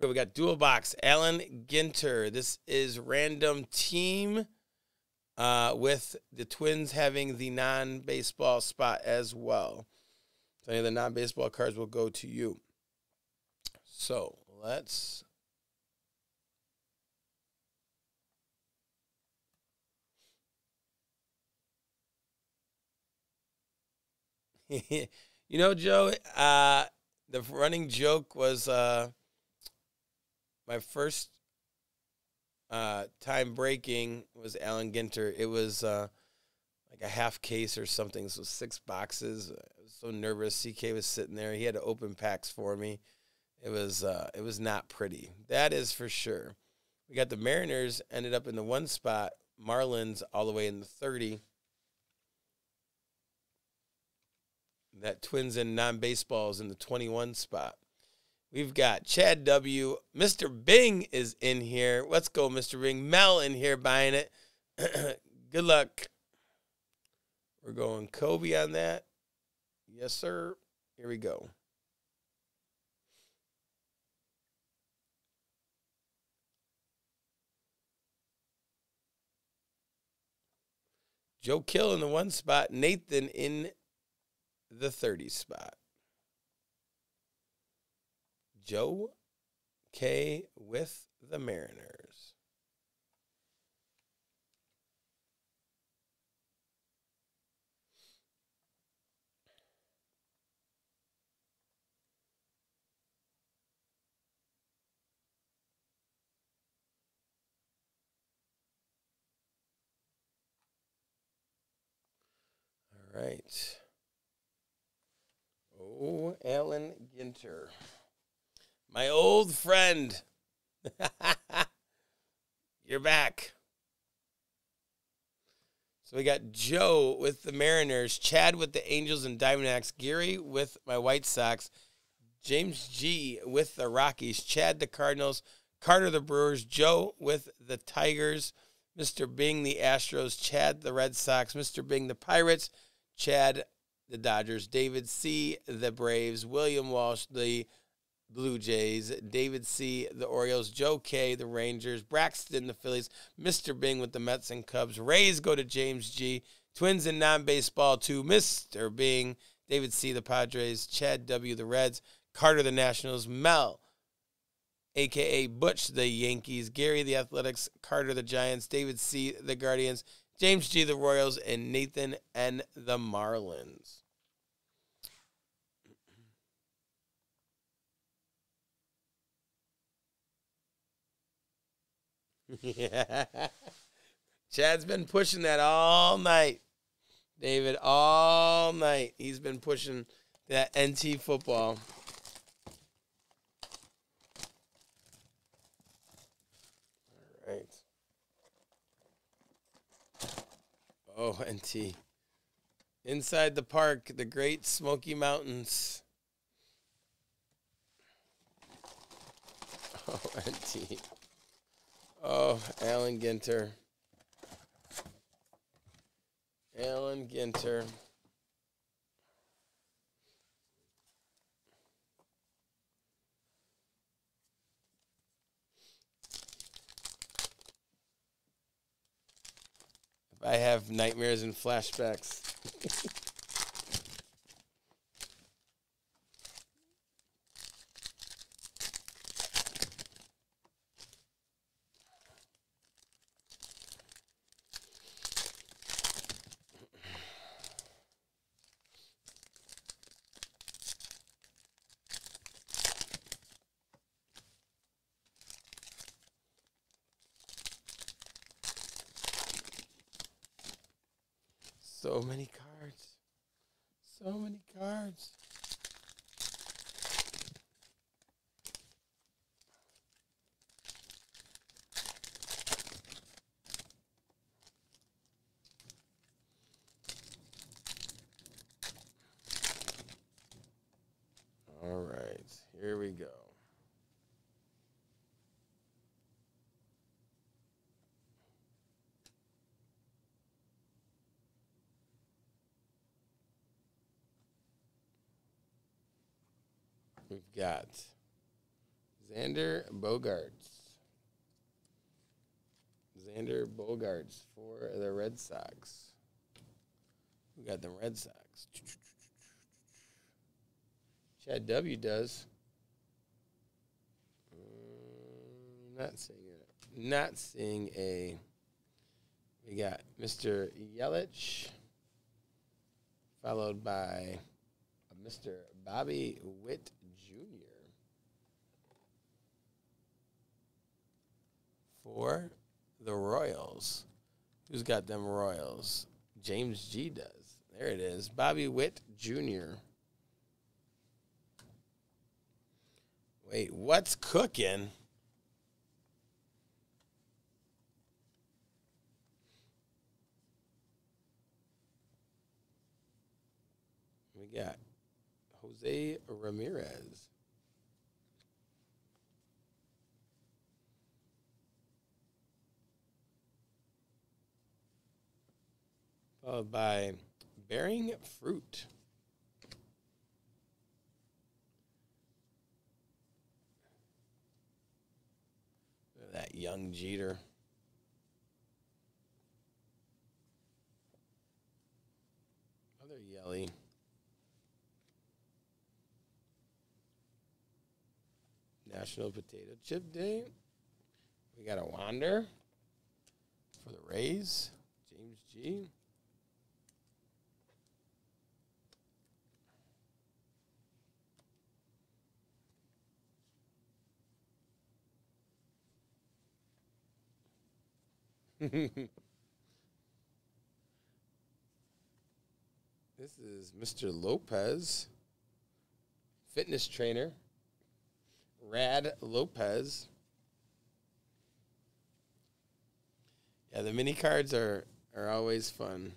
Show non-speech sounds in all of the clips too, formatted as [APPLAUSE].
We got dual box. Allen Ginter. This is random team uh, with the Twins having the non baseball spot as well. So any of the non baseball cards will go to you. So let's. [LAUGHS] you know, Joe, uh, the running joke was uh, my first uh, time breaking was Allen Ginter. It was uh, like a half case or something. So six boxes. I was so nervous. CK was sitting there. He had to open packs for me. It was uh, it was not pretty. That is for sure. We got the Mariners ended up in the one spot. Marlins all the way in the thirty. That Twins and non baseballs in the twenty one spot. We've got Chad W. Mr. Bing is in here. Let's go, Mr. Bing. Mel in here buying it. [CLEARS THROAT] Good luck. We're going Kobe on that. Yes, sir. Here we go. Joe Kill in the one spot, Nathan in the 30 spot. Joe K with the Mariners. All right. Oh, Allen Ginter. My old friend. [LAUGHS] You're back. So we got Joe with the Mariners, Chad with the Angels and Diamondbacks, Gary with my White Sox, James G with the Rockies, Chad the Cardinals, Carter the Brewers, Joe with the Tigers, Mr. Bing the Astros, Chad the Red Sox, Mr. Bing the Pirates, Chad the Dodgers, David C the Braves, William Walsh the Blue Jays, David C., the Orioles, Joe K., the Rangers, Braxton, the Phillies, Mr. Bing with the Mets and Cubs, Rays go to James G., Twins and non baseball to Mr. Bing, David C., the Padres, Chad W., the Reds, Carter, the Nationals, Mel, aka Butch, the Yankees, Gary, the Athletics, Carter, the Giants, David C., the Guardians, James G., the Royals, and Nathan N., the Marlins. [LAUGHS] Chad's been pushing that all night. David, all night. He's been pushing that NT football. All right. Oh, NT. Inside the park, the Great Smoky Mountains. [LAUGHS] Oh, NT. Oh, Allen Ginter. Allen Ginter. I have nightmares and flashbacks. [LAUGHS] So many cards. So many cards. All right, here we go. We've got Xander Bogaerts. Xander Bogaerts for the Red Sox. We got the Red Sox. Chad W does. Um, not seeing it. Not seeing a. We got Mr. Yelich, followed by Mr. Bobby Witt Jr. For the Royals. Who's got them Royals? James G does. There it is. Bobby Witt Jr. Wait, what's cooking? We got Jose Ramirez. Followed by Bearing Fruit. That young Jeter. Another Yelly. National Potato Chip Day. We got a Wander for the Rays. James G. [LAUGHS] this is Mr. Lopez, fitness trainer. Rad Lopez. Yeah, the mini cards are are always fun.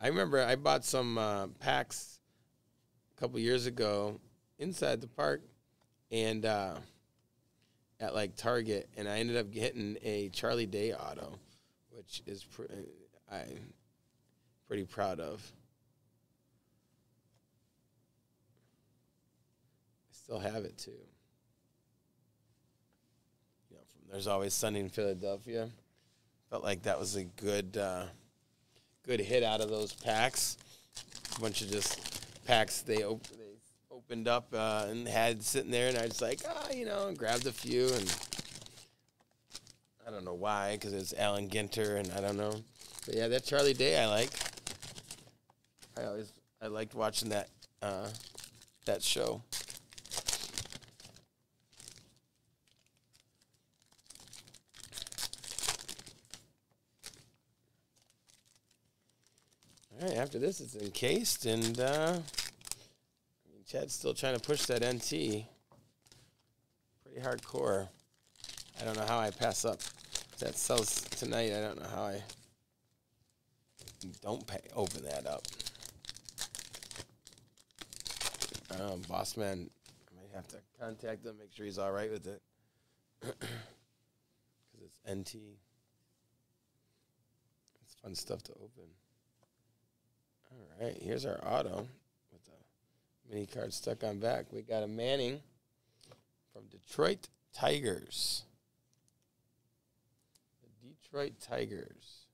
I remember I bought some uh, packs a couple years ago inside the park, and uh, at like Target, and I ended up getting a Charlie Day auto, which is I pretty proud of. I still have it too. You know, from There's Always Sunny in Philadelphia. Felt like that was a good, uh, good hit out of those packs. A bunch of just packs they they opened up uh, and had sitting there, and I was like, ah, you know, grabbed a few, and I don't know why, because it's Allen Ginter, and I don't know, but yeah, that Charlie Day I like. I always I liked watching that uh, that show. All right, after this, it's encased, and uh, Chad's still trying to push that NT. Pretty hardcore. I don't know how I pass up. That sells tonight. I don't know how I don't pay, open that up. Um, boss man, I might have to contact him, make sure he's all right with it, [CLEARS THROAT] because it's NT. It's fun stuff to open. All right, here's our auto with the mini card stuck on back. We got a Manning from Detroit Tigers. Detroit Tigers.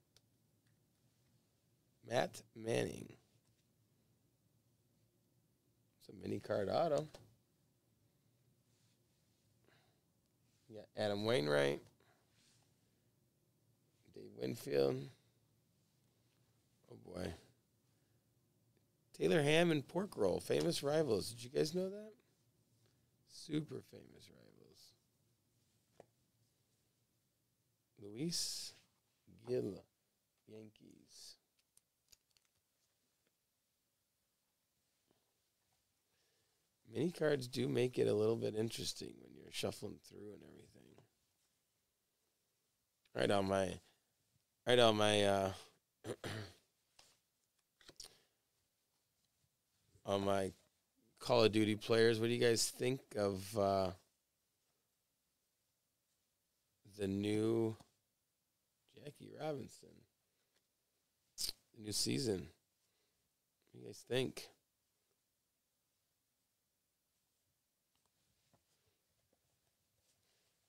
Matt Manning. It's a mini card auto. We got Adam Wainwright. Dave Winfield. Oh boy. Taylor Ham and Pork Roll, famous rivals. Did you guys know that? Super famous rivals. Luis Gil, Yankees. Mini cards do make it a little bit interesting when you're shuffling through and everything. Right on my, right on my. Uh, [CLEARS THROAT] on my Call of Duty players. What do you guys think of uh, the new Jackie Robinson? The new season. What do you guys think?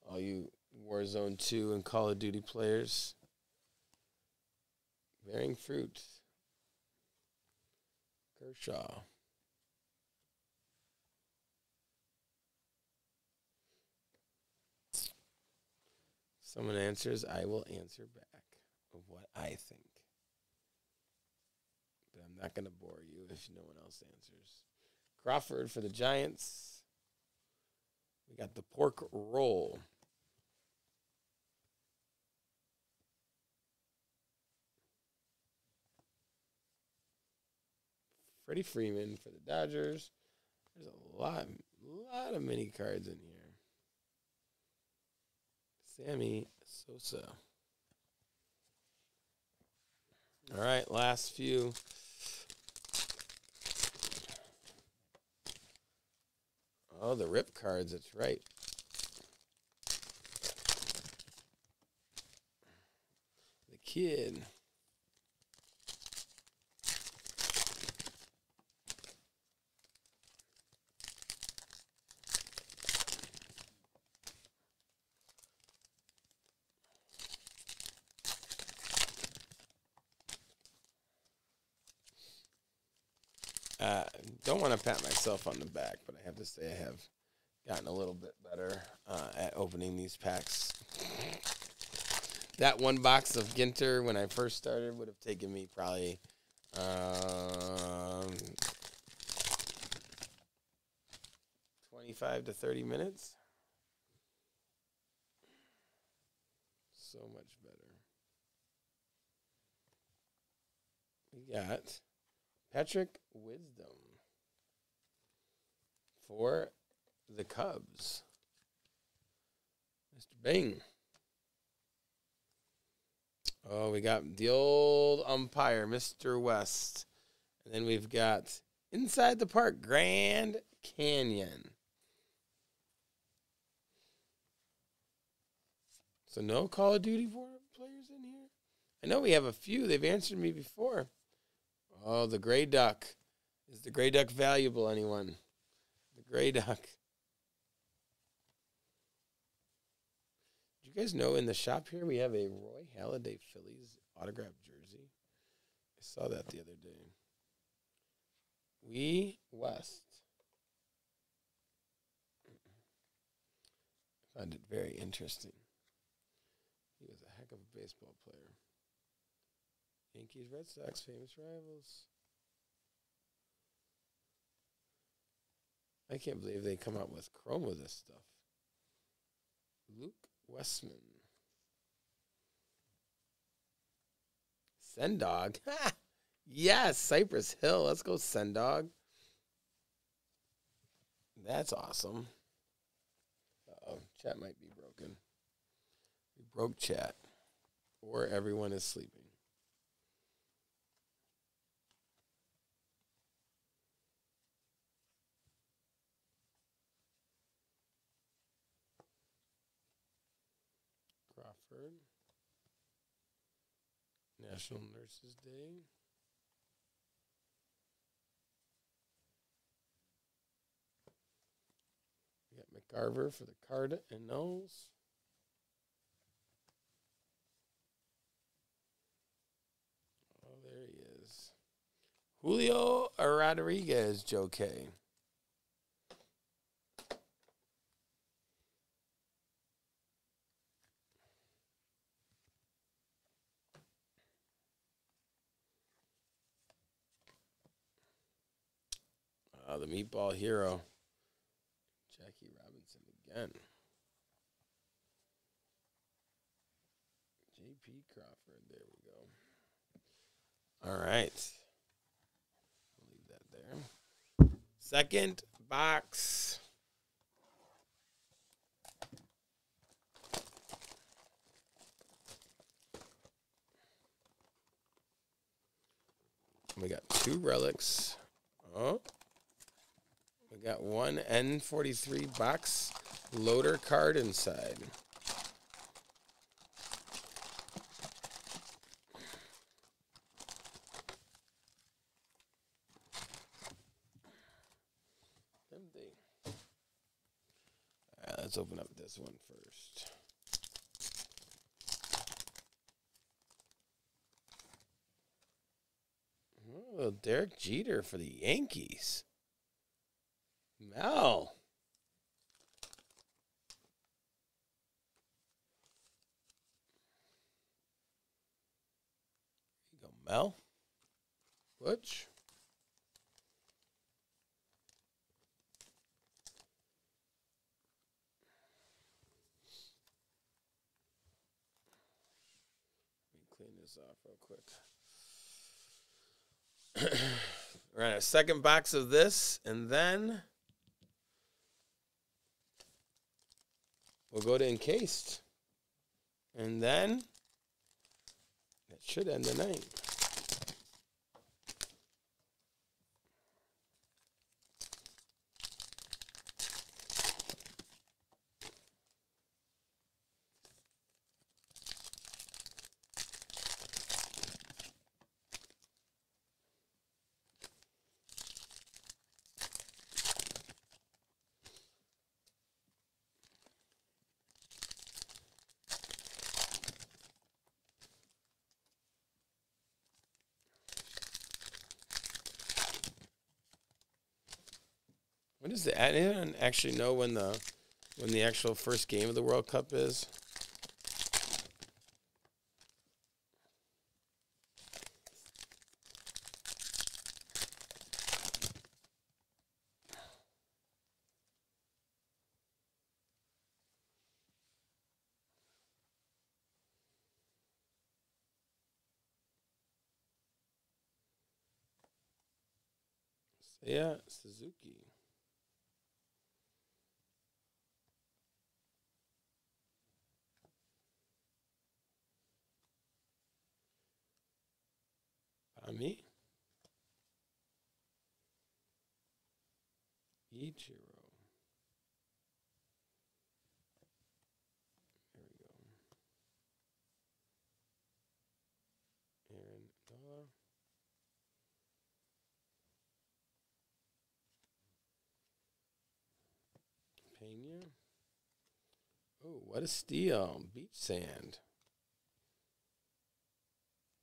All you Warzone 2 and Call of Duty players. Bearing fruit. Kershaw. Someone answers, I will answer back of what I think. But I'm not going to bore you if no one else answers. Crawford for the Giants. We got the pork roll. Freddie Freeman for the Dodgers. There's a lot, lot of mini cards in here. Sammy Sosa. All right, last few. Oh, the rip cards. That's right. The kid. Uh, don't want to pat myself on the back, but I have to say I have gotten a little bit better uh, at opening these packs. That one box of Ginter when I first started would have taken me probably um, 25 to 30 minutes. So much better. We got Patrick Wisdom for the Cubs. Mr. Bing. Oh, we got the old umpire, Mr. West. And then we've got Inside the Park, Grand Canyon. So no Call of Duty players in here? I know we have a few. They've answered me before. Oh, the gray duck. Is the gray duck valuable, anyone? The gray duck. Do you guys know in the shop here we have a Roy Halladay Phillies autographed jersey? I saw that the other day. We West. Found it very interesting. He was a heck of a baseball player. Yankees, Red Sox, famous rivals. I can't believe they come out with chrome with this stuff. Luke Westman. Sen Dog. [LAUGHS] yes, Cypress Hill. Let's go, Sen Dog. That's awesome. oh, chat might be broken. We broke chat. Or everyone is sleeping. Crawford. National Nurses Day. We got McCarver for the Cardinals. Oh, there he is. Julio Rodriguez, Joe K. Uh, the meatball hero, Jackie Robinson again. JP Crawford. There we go. All right. Leave that there. Second box. We got two relics. Oh. We got one N43 box loader card inside. Let's open up this one first. Oh, Derek Jeter for the Yankees. Mel. There you go, Mel. Butch. Clean this off real quick. [CLEARS THROAT] We're on a second box of this, and then we'll go to encased. And then that should end the night. Does the anyone actually know when the when the actual first game of the World Cup is? Yeah, Suzuki. Ami. Ichiro. There we go. Aaron Nola. Pena. Oh, what a steal. Beach sand.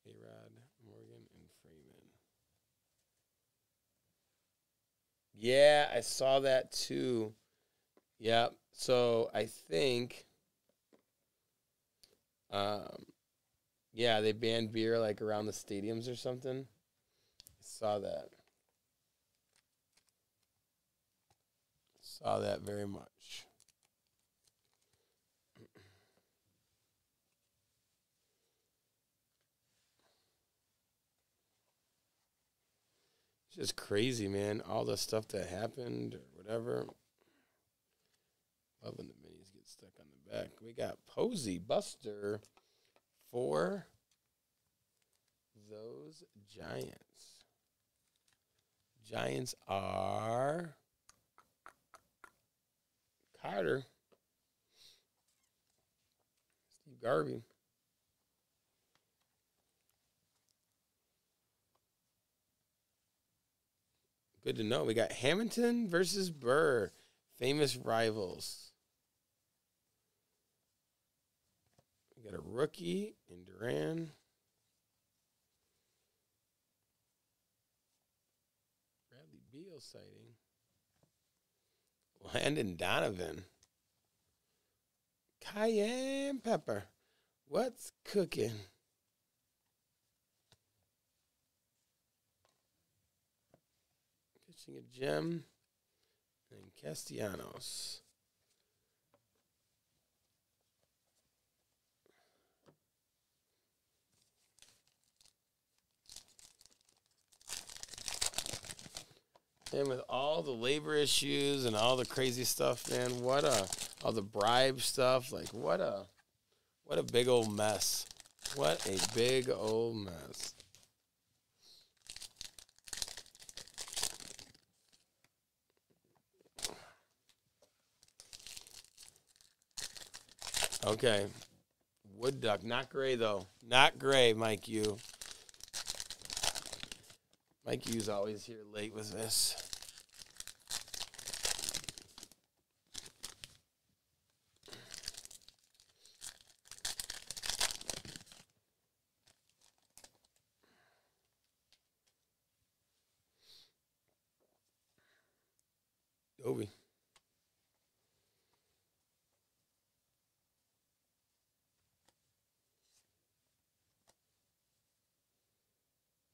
A-Rod, Morgan, and Freeman. Yeah, I saw that too. Yeah. So I think, um, yeah, they banned beer like around the stadiums or something. I saw that. Saw that very much. Just crazy, man. All the stuff that happened or whatever. Love when the minis get stuck on the back. We got Posey Buster for those Giants. Giants are Carter, Steve Garvey. Good to know. We got Hamilton versus Burr, famous rivals. We got a rookie in Duran. Bradley Beal sighting. Landon Donovan. Cayenne pepper. What's cooking? Pitching a gem. And Castellanos. And with all the labor issues and all the crazy stuff, man, what a all the bribe stuff, like what a what a big old mess. What a big old mess. Okay. Wood duck, not gray though. Not gray, Mike you. Mike Hughes always here late with this.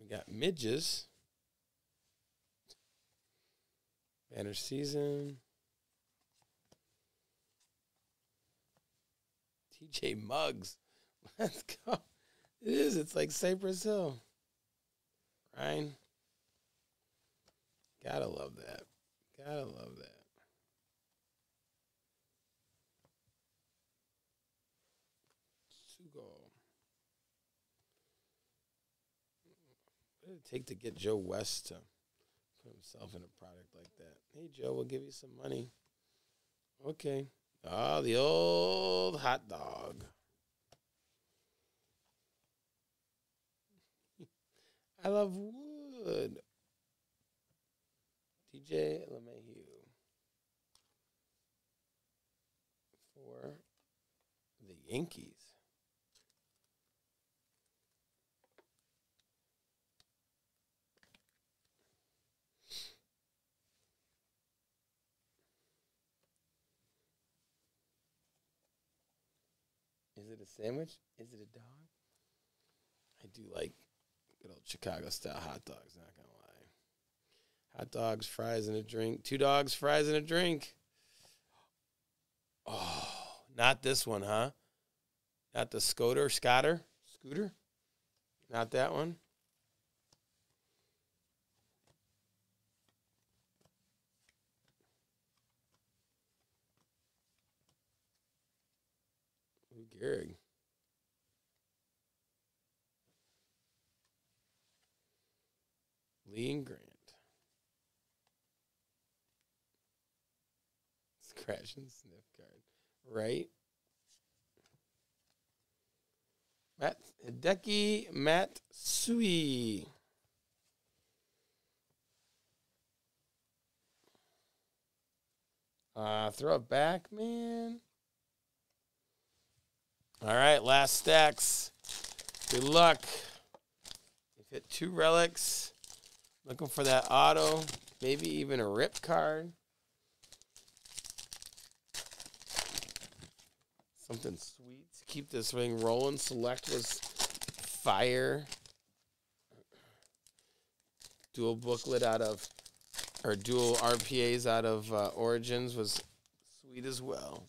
We got midges. Banner season. DJ Muggs. [LAUGHS] Let's go. It is. It's like Cypress Hill. Ryan. Gotta love that. Gotta love that. What did it take to get Joe West to put himself in a product like that? Hey, Joe, we'll give you some money. Okay. Ah, the old hot dog. [LAUGHS] I love wood. DJ LeMahieu. For the Yankees. Is it a sandwich? Is it a dog? I do like good old Chicago style hot dogs, not gonna lie. Hot dogs, fries, and a drink. Two dogs, fries, and a drink. Oh, not this one, huh? Not the Scoter, Scotter, Scooter? Not that one? Gehrig. Lee and Grant. Scratch and sniff card. Right? Matt Hideki Matt Sui. Uh, throw it back, man. All right, last stacks. Good luck. We've hit two relics. Looking for that auto, maybe even a rip card. Something sweet to keep this thing rolling. Select was fire. Dual booklet out of, or dual RPAs out of uh, Origins was sweet as well.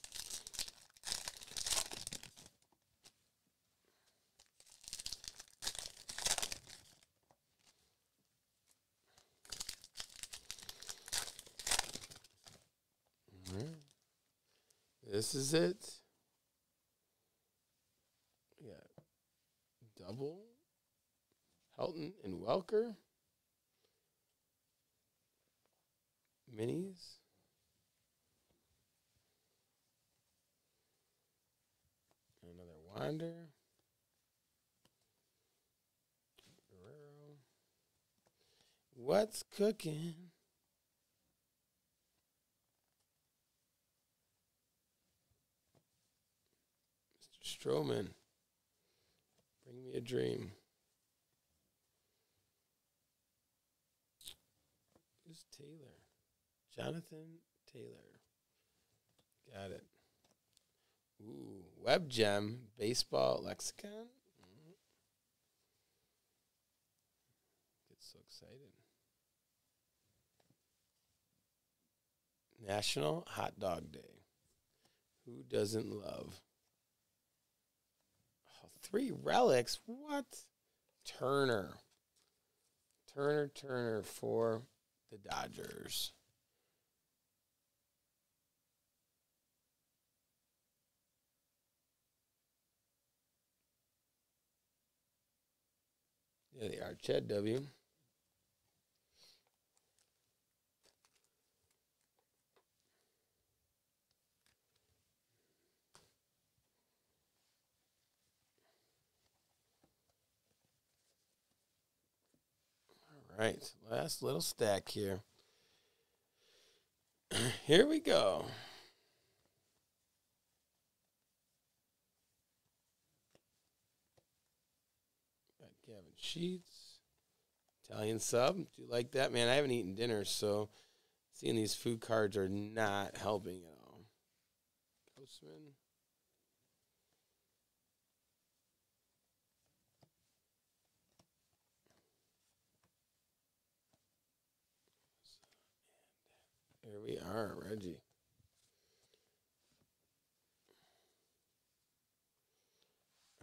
This is it. Got double Helton and Welker. Minis. Another Wander. Guerrero. What's cooking? Mr. Stroman. Bring me a dream. Who's Taylor? Jonathan Taylor. Got it. Ooh, Web Gem, Baseball Lexicon. Mhm. Get so excited. National Hot Dog Day. Who doesn't love? Three relics? What? Turner. Turner, Turner for the Dodgers. Yeah, they are. Chad W. All right, last little stack here. [CLEARS THROAT] here we go. Got Gavin Sheets, Italian sub. Do you like that, man? I haven't eaten dinner, so seeing these food cards are not helping at all. Postman. Here we are, Reggie.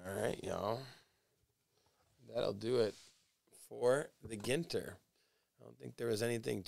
All right, y'all. That'll do it for the Ginter. I don't think there was anything